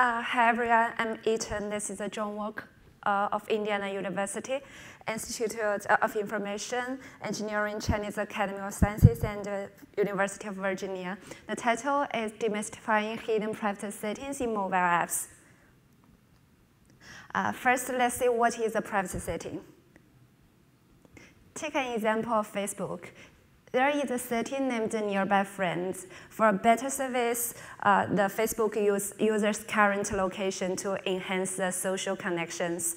Uh, hi everyone, I'm Ethan. This is a John Walk uh, of Indiana University, Institute of Information Engineering, Chinese Academy of Sciences, and uh, University of Virginia. The title is Demystifying Hidden Privacy Settings in Mobile Apps. Uh, first, let's see what is a privacy setting. Take an example of Facebook. There is a setting named nearby friends. For better service, uh, the Facebook use users' current location to enhance the social connections.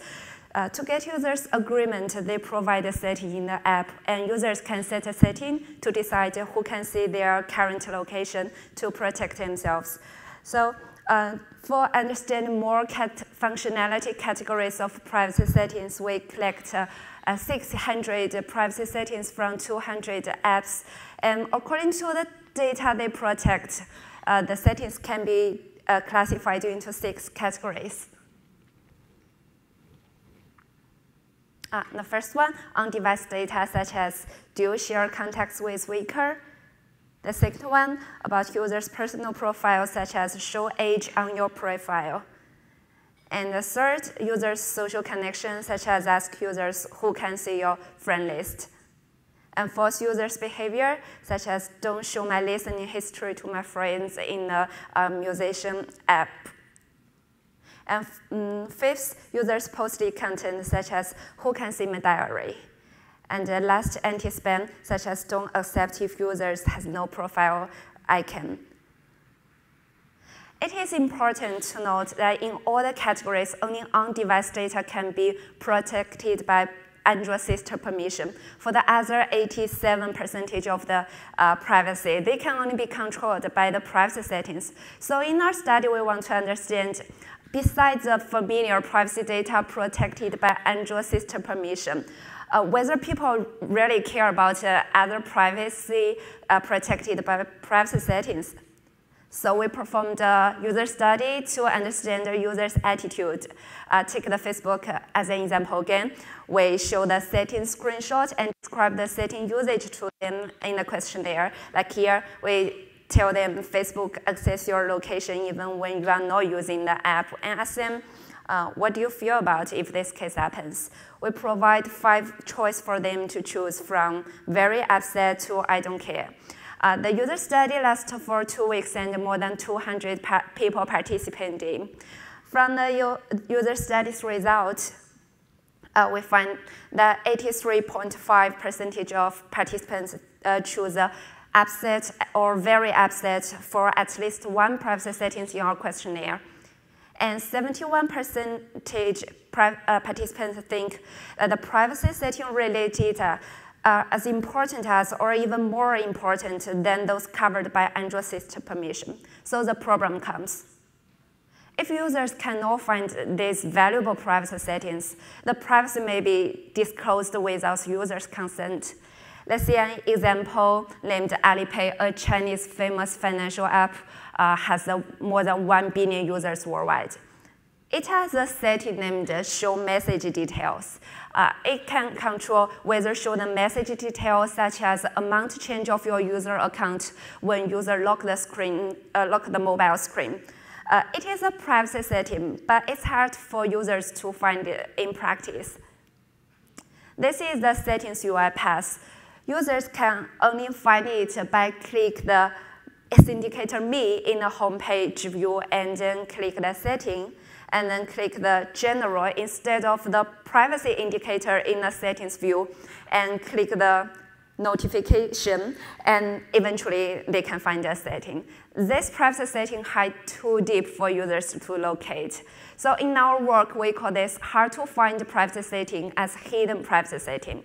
Uh, to get users' agreement, they provide a setting in the app, and users can set a setting to decide who can see their current location to protect themselves. So uh, for understanding more cat functionality categories of privacy settings, we collect uh, uh, 600 privacy settings from 200 apps. And according to the data they protect, uh, the settings can be uh, classified into six categories. Uh, the first one, on-device data such as do you share contacts with Wickr? The second one, about users' personal profiles such as show age on your profile. And the third, users' social connections, such as ask users who can see your friend list. And fourth, users' behavior, such as don't show my listening history to my friends in the um, musician app. And um, fifth, users' posted content, such as who can see my diary. And the last, anti-spam, such as don't accept if users has no profile icon. It is important to note that in all the categories, only on-device data can be protected by Android system permission. For the other 87% of the uh, privacy, they can only be controlled by the privacy settings. So in our study, we want to understand, besides the familiar privacy data protected by Android system permission, uh, whether people really care about uh, other privacy uh, protected by privacy settings. So we performed a user study to understand the user's attitude. Uh, take the Facebook as an example again. We show the setting screenshot and describe the setting usage to them in the questionnaire. Like here, we tell them Facebook access your location even when you are not using the app and ask them, uh, what do you feel about if this case happens? We provide five choice for them to choose from very upset to I don't care. Uh, the user study lasted for two weeks and more than 200 pa people participated. From the user study's result, uh, we find that 83.5 percentage of participants uh, choose upset or very upset for at least one privacy settings in our questionnaire. And 71 percentage uh, participants think that the privacy setting related uh, uh, as important as or even more important than those covered by Android system permission. So the problem comes. If users cannot find these valuable privacy settings, the privacy may be disclosed without users' consent. Let's see an example named Alipay, a Chinese famous financial app, uh, has more than 1 billion users worldwide. It has a setting named show message details. Uh, it can control whether show the message details such as amount change of your user account when user lock the screen, uh, lock the mobile screen. Uh, it is a privacy setting, but it's hard for users to find it in practice. This is the settings UI path. Users can only find it by click the It's indicator me in the homepage view and then click the setting and then click the general instead of the privacy indicator in the settings view and click the notification, and eventually they can find a setting. This privacy setting hide too deep for users to locate. So in our work, we call this hard to find privacy setting as hidden privacy setting.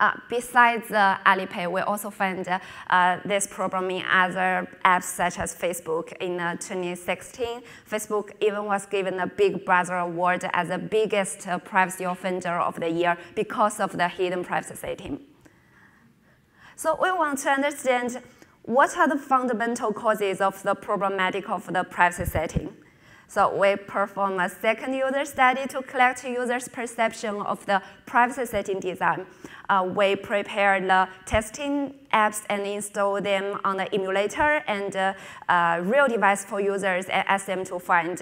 Uh, besides uh, Alipay, we also find uh, this problem in other apps such as Facebook. In 2016, Facebook even was given a Big Brother award as the biggest privacy offender of the year because of the hidden privacy setting. So we want to understand what are the fundamental causes of the problematic of the privacy setting. So we perform a second user study to collect users' perception of the privacy setting design. Uh, we prepare the testing apps and install them on the emulator and uh, uh, real device for users and ask them to find.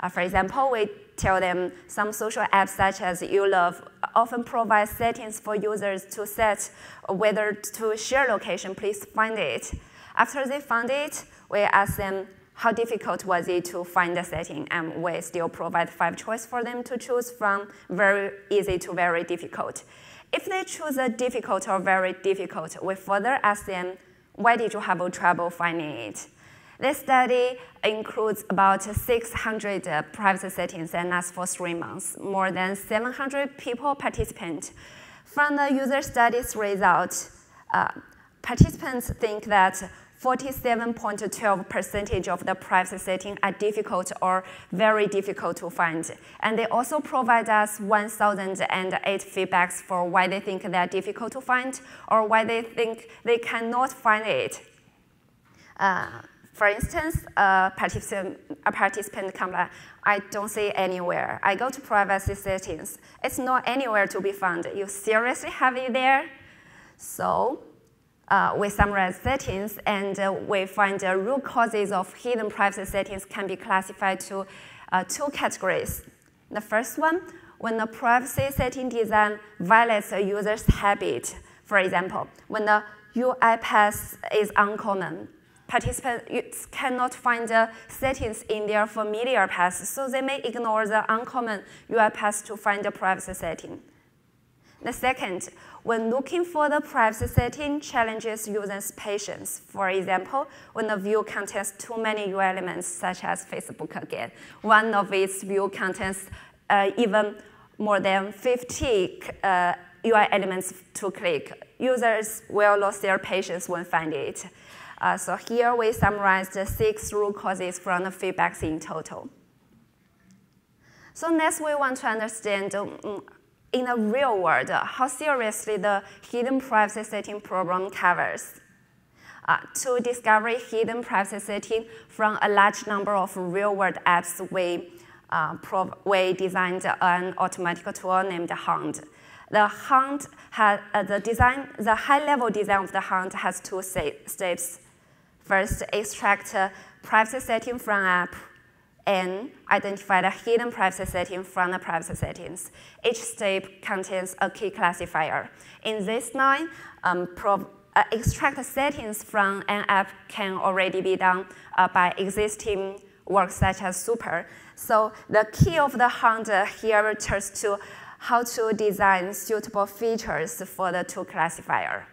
Uh, for example, we tell them some social apps such as YouLove often provide settings for users to set whether to share location, please find it. After they find it, we ask them how difficult was it to find the setting, and we still provide five choices for them to choose from very easy to very difficult. If they choose a difficult or very difficult, we further ask them, why did you have trouble finding it? This study includes about 600 uh, privacy settings and lasts for three months. More than 700 people participate. From the user studies results, uh, participants think that 47.12 percentage of the privacy settings are difficult or very difficult to find. And they also provide us 1,008 feedbacks for why they think they are difficult to find or why they think they cannot find it. Uh, for instance, a participant, a participant I don't see anywhere. I go to privacy settings. It's not anywhere to be found. You seriously have it there? So uh, we summarize settings, and uh, we find the root causes of hidden privacy settings can be classified to uh, two categories. The first one, when the privacy setting design violates a user's habit. For example, when the UI path is uncommon, participants cannot find the settings in their familiar path, so they may ignore the uncommon UI path to find the privacy setting. The second, when looking for the privacy setting challenges users' patience. For example, when the view contains too many UI elements, such as Facebook again, one of its view contains uh, even more than 50 uh, UI elements to click. Users will lose their patience when finding it. Uh, so here we summarize the six root causes from the feedbacks in total. So next we want to understand um, in the real world, how seriously the hidden privacy setting problem covers. Uh, to discover hidden privacy setting from a large number of real-world apps, we, uh, we designed an automatic tool named Hound. The Hound has uh, the design, the high-level design of the Hound has two steps. First, extract privacy setting from app and identify the hidden privacy setting from the privacy settings. Each step contains a key classifier. In this line, um, uh, extract settings from an app can already be done uh, by existing work such as Super. So the key of the Hound here turns to how to design suitable features for the two classifier.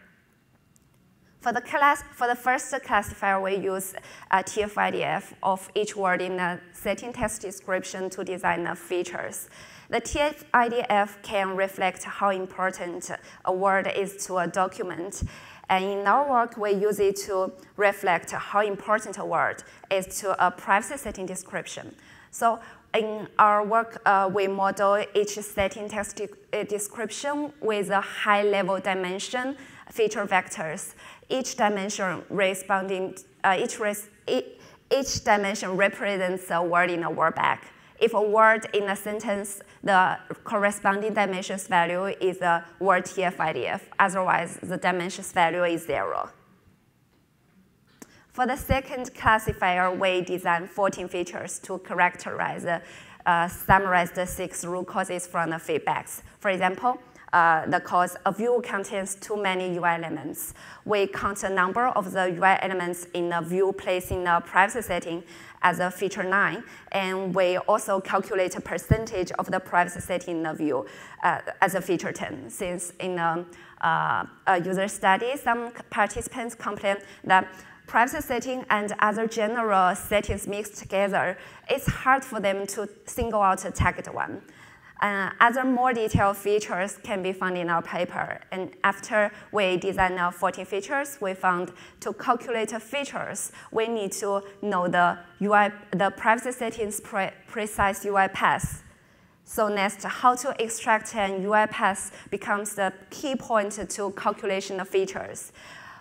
For the, class, for the first classifier, we use a TF-IDF of each word in the setting text description to design the features. The TF-IDF can reflect how important a word is to a document. And in our work, we use it to reflect how important a word is to a privacy setting description. So in our work, uh, we model each setting text de uh, description with a high-level dimension feature vectors each dimension responding, uh, each, res each dimension represents a word in a word bank. If a word in a sentence, the corresponding dimensions value is a word TF-IDF. Otherwise, the dimensions value is zero. For the second classifier, we designed 14 features to characterize, uh, summarize the six root causes from the feedbacks. For example, uh, the cause a view contains too many UI elements. We count the number of the UI elements in a view placed in a privacy setting as a feature 9, and we also calculate a percentage of the privacy setting in the view uh, as a feature 10, since in a, uh, a user study, some participants complain that privacy setting and other general settings mixed together, it's hard for them to single out a target one. Uh, other more detailed features can be found in our paper. And after we designed our 14 features, we found to calculate features, we need to know the UI, the privacy settings pre precise UI path. So next, how to extract an UI path becomes the key point to calculation of features.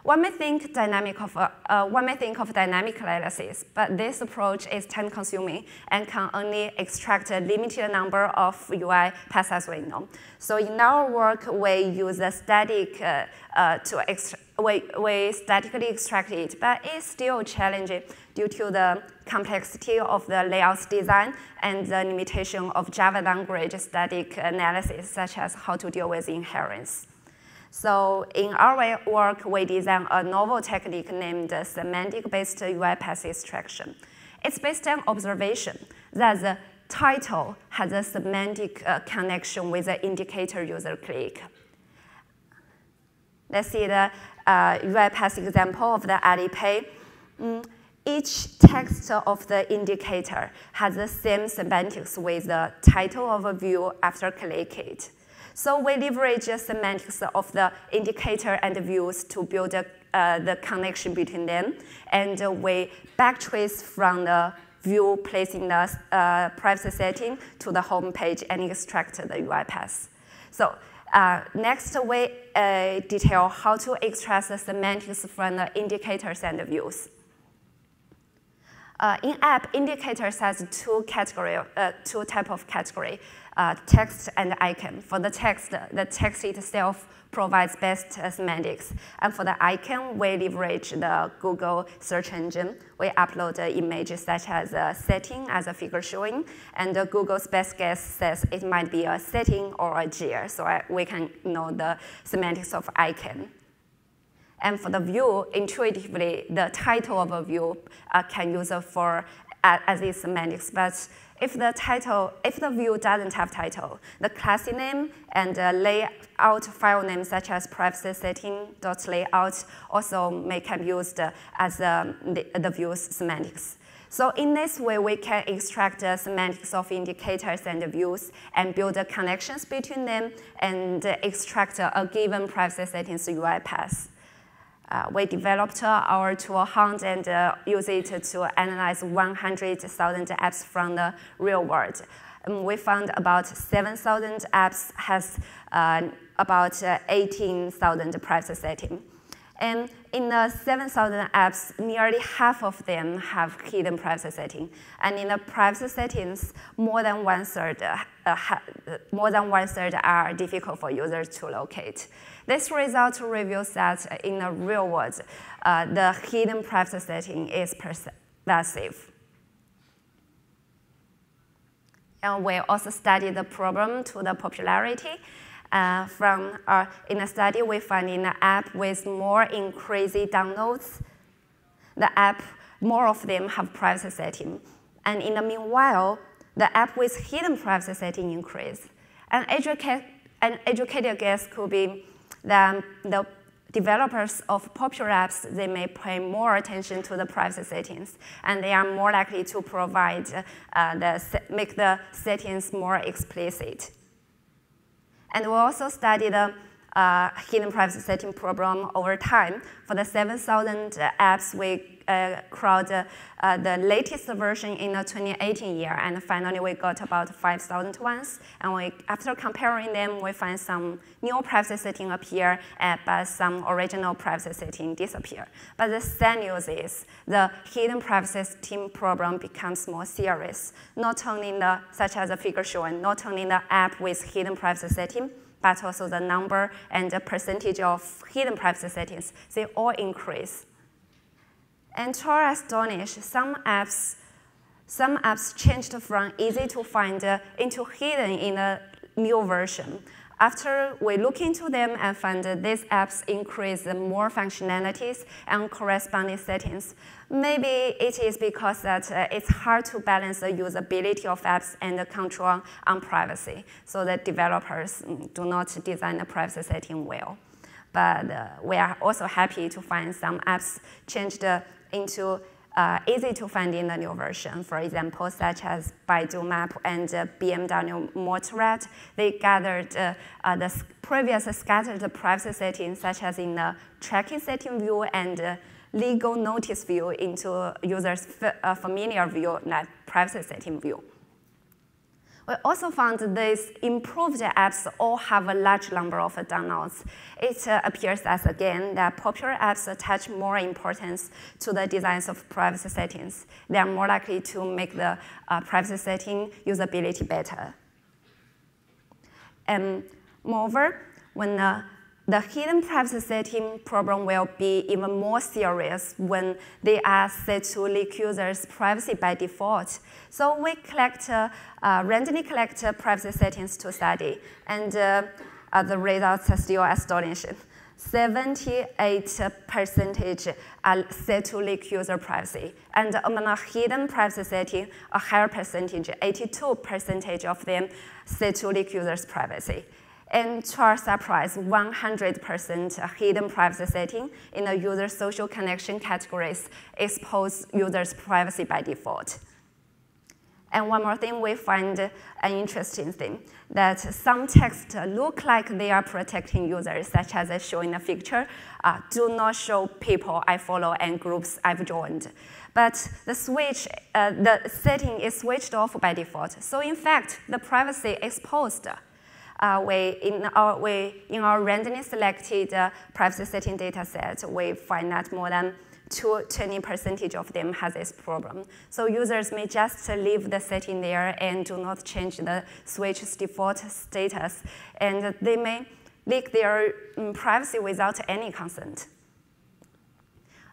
One may think dynamic of uh, one may think of dynamic analysis, but this approach is time-consuming and can only extract a limited number of UI paths as we know. So in our work, we use a static uh, uh to we, we statically extract it, but it's still challenging due to the complexity of the layout design and the limitation of Java language static analysis, such as how to deal with inheritance. So in our work, we designed a novel technique named semantic-based UI path extraction. It's based on observation that the title has a semantic uh, connection with the indicator user click. Let's see the uh, UI path example of the Alipay. Mm, each text of the indicator has the same semantics with the title of a view after click it. So we leverage the semantics of the indicator and the views to build a, uh, the connection between them. And uh, we backtrace from the view placing the uh, privacy setting to the home page and extract the UI path. So uh, next, we uh, detail how to extract the semantics from the indicators and the views. Uh, in app, indicators has two category, uh, two type of category, uh, text and icon. For the text, the text itself provides best uh, semantics. And for the icon, we leverage the Google search engine. We upload the images such as a setting as a figure showing, and Google's best guess says it might be a setting or a gear, so I, we can know the semantics of icon. And for the view, intuitively, the title of a view uh, can use it for uh, as its semantics. But if the title, if the view doesn't have title, the class name and the layout file name such as privacy setting.layout also may can be used as um, the, the view's semantics. So in this way, we can extract the semantics of indicators and views and build the connections between them and extract a given privacy settings UI path. Uh, we developed our tool Hound and uh, use it to analyze 100,000 apps from the real world. Um, we found about 7,000 apps has uh, about uh, 18,000 privacy settings. And in the 7,000 apps, nearly half of them have hidden privacy setting. And in the privacy settings, more than one third, uh, more than one third are difficult for users to locate. This result reveals that in the real world, uh, the hidden privacy setting is pervasive. And we also studied the problem to the popularity. Uh, from uh, in the study, we find in the app with more increasing downloads, the app, more of them have privacy setting. And in the meanwhile, the app with hidden privacy setting increase. An, educa an educated guess could be then the developers of popular apps, they may pay more attention to the privacy settings, and they are more likely to provide, uh, the, make the settings more explicit. And we also studied the uh, hidden privacy setting problem over time. For the 7,000 apps we crowd uh, the latest version in the 2018 year, and finally we got about 5,000 ones. And we, after comparing them, we find some new privacy setting appear, uh, but some original privacy setting disappear. But the sad news is the hidden privacy setting problem becomes more serious, not only in the, such as the figure shown, not only in the app with hidden privacy setting, but also the number and the percentage of hidden privacy settings, they all increase. And to our astonish, some apps, some apps changed from easy to find into hidden in the new version. After we look into them and find these apps increase more functionalities and corresponding settings, maybe it is because that uh, it's hard to balance the usability of apps and the control on privacy, so that developers mm, do not design the privacy setting well. But uh, we are also happy to find some apps changed into uh, easy to find in the new version. For example, such as Baidu Map and uh, BMW Motorrad, they gathered uh, uh, the previous scattered privacy settings, such as in the tracking setting view and uh, legal notice view into users' uh, familiar view, like privacy setting view. We also found these improved apps all have a large number of downloads. It uh, appears as again that popular apps attach more importance to the designs of privacy settings. They are more likely to make the uh, privacy setting usability better. And moreover, when uh, the hidden privacy setting problem will be even more serious when they are set to leak users' privacy by default. So we collect, uh, uh, randomly collect uh, privacy settings to study, and uh, uh, the results are still astonishing. 78% are set to leak user privacy. And among a hidden privacy setting, a higher percentage, 82% of them set to leak users' privacy. And to our surprise, 100% hidden privacy setting in the user social connection categories expose users' privacy by default. And one more thing, we find an interesting thing, that some texts look like they are protecting users, such as shown in the picture, uh, do not show people I follow and groups I've joined. But the switch, uh, the setting is switched off by default. So in fact, the privacy exposed uh, we, in our, we, in our randomly selected uh, privacy setting data set, we find that more than 20 percentage of them has this problem. So users may just leave the setting there and do not change the switch's default status, and they may leak their um, privacy without any consent.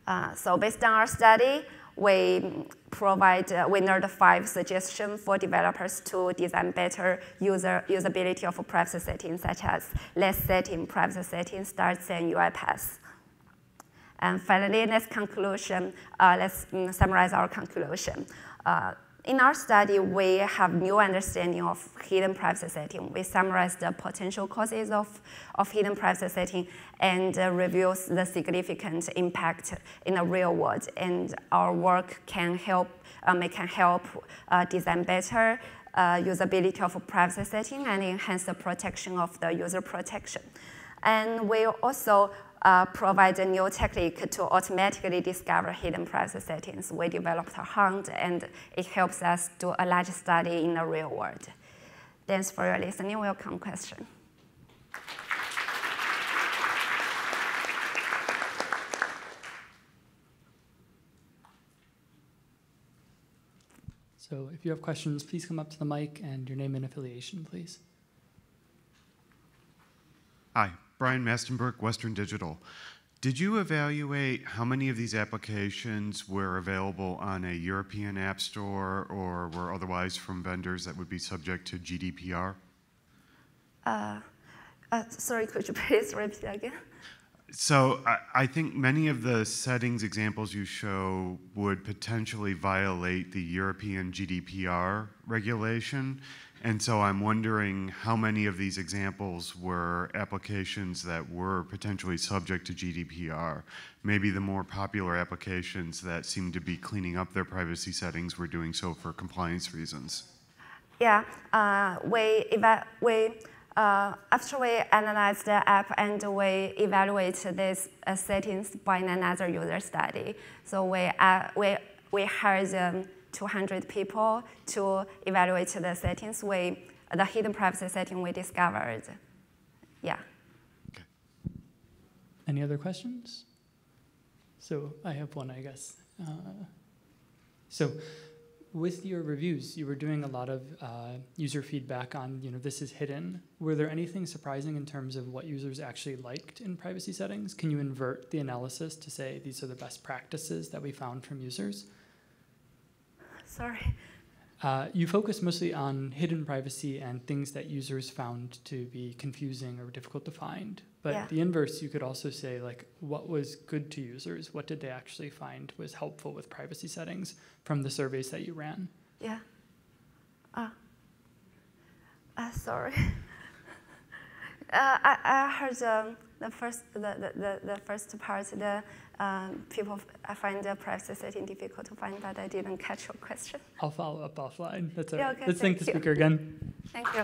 Uh, so based on our study, we provide, uh, we nerd five suggestions for developers to design better user usability of privacy settings, such as less setting, privacy settings, starts, and UI path. And finally, let's conclusion, uh, let's um, summarize our conclusion. Uh, in our study, we have new understanding of hidden privacy setting. We summarize the potential causes of, of hidden privacy setting and uh, the significant impact in the real world. And our work can help, um, it can help uh, design better uh, usability of privacy setting and enhance the protection of the user protection. And we also uh, provide a new technique to automatically discover hidden privacy settings. We developed a Hound, and it helps us do a large study in the real world. Thanks for your listening. Welcome question. So if you have questions, please come up to the mic and your name and affiliation, please. Hi, Brian Mastenberg, Western Digital. Did you evaluate how many of these applications were available on a European app store or were otherwise from vendors that would be subject to GDPR? Uh, uh, sorry, could you please repeat again? So I, I, think many of the settings examples you show would potentially violate the European GDPR regulation. And so I'm wondering how many of these examples were applications that were potentially subject to GDPR. Maybe the more popular applications that seem to be cleaning up their privacy settings were doing so for compliance reasons. Yeah, uh, we, we uh, after we analyze the app and we evaluate these uh, settings by another user study. So we, uh, we, we hired um, 200 people to evaluate the settings we, the hidden privacy setting we discovered. Yeah. Okay. Any other questions? So I have one, I guess. Uh, so with your reviews, you were doing a lot of uh, user feedback on, you know, this is hidden. Were there anything surprising in terms of what users actually liked in privacy settings? Can you invert the analysis to say these are the best practices that we found from users? Sorry. Uh, you focus mostly on hidden privacy and things that users found to be confusing or difficult to find. But yeah. the inverse, you could also say, like, what was good to users? What did they actually find was helpful with privacy settings from the surveys that you ran? Yeah. Ah. Uh, uh, sorry. uh, I, I heard um, the first the, the, the first part the um, people I find the privacy setting difficult to find, but I didn't catch your question. I'll follow up offline. That's it. Yeah, okay, Let's thank the speaker again. Thank you.